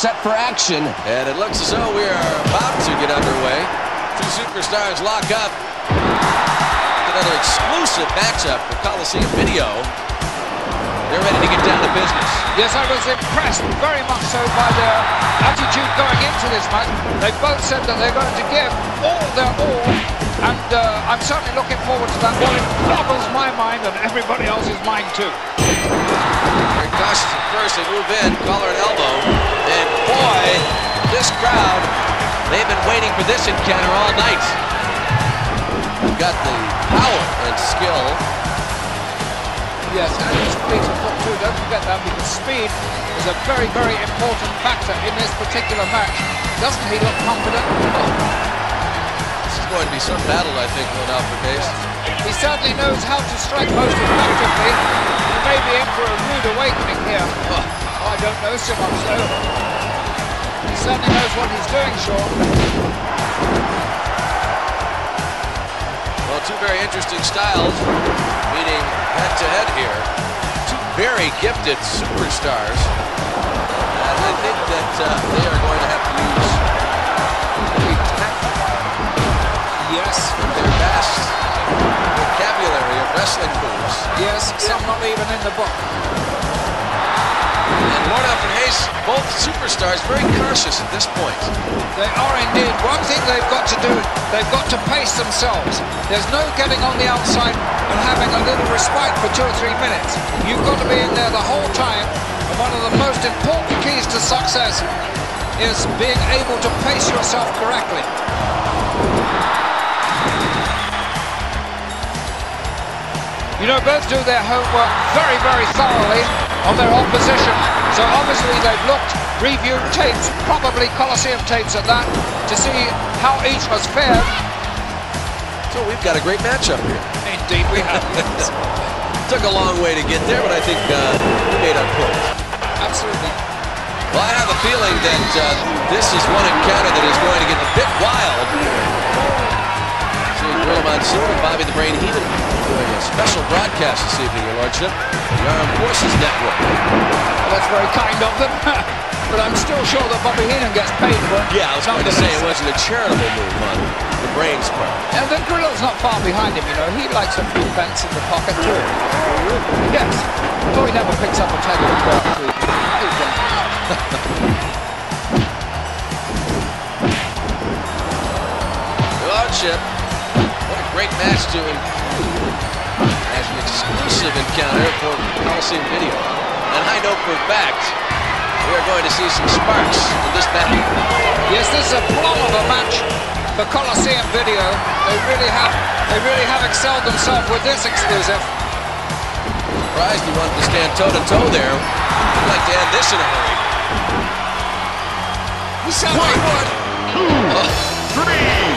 set for action. And it looks as though we are about to get underway. Two superstars lock up. Another exclusive matchup for Coliseum Video. They're ready to get down to business. Yes, I was impressed very much so by their attitude going into this match. They both said that they're going to give all their all, and uh, I'm certainly looking forward to that one. It boggles my mind and everybody else's mind too. Cautious at first. They move in, collar and elbow. And boy, this crowd, they've been waiting for this encounter all night. They've got the power and skill Yes, and his fleet of foot too. Don't forget that because speed is a very, very important factor in this particular match. Doesn't he look confident? Going to be some battle, I think, going the base. He certainly knows how to strike most effectively. He may be in for a rude awakening here. Oh, I don't know so much, though. He certainly knows what he's doing, Sean. Well, two very interesting styles meeting head-to-head -head here. Two very gifted superstars. And I think that uh, they are going to have to use Yes, some not even in the book. And Warnoff and Hayes, both superstars, very cautious at this point. They are indeed. One thing they've got to do, they've got to pace themselves. There's no getting on the outside and having a little respite for two or three minutes. You've got to be in there the whole time. And one of the most important keys to success is being able to pace yourself correctly. Both do their homework very, very thoroughly on their opposition. So obviously they've looked, reviewed tapes, probably Coliseum tapes at that, to see how each has fared. So we've got a great matchup here. Indeed we have. Took a long way to get there, but I think uh, we made our point. Absolutely. Well, I have a feeling that uh, this is one encounter that is going to get a bit wild. See Monsoon and Bobby the Brain Heenan doing a special broadcast this evening, Your Lordship. The Armed Forces Network. Well, that's very kind of them. but I'm still sure that Bobby Heenan gets paid for it. Yeah, I was going to say it wasn't a charitable move on the Brain's part. And then Gorilla's not far behind him, you know. He likes a few pence in the pocket too. Yes. Though he never picks up a teddy or twelve. Lordship, what a great match to include as an exclusive encounter for Coliseum Video. And I know for a fact we are going to see some sparks in this battle. Yes, this is a plum of a match for Coliseum Video. They really have they really have excelled themselves with this exclusive. Surprised he wanted to stand toe-to-toe there. I'd like to end this in a hurry. He sounds like one. Oh. Two, three.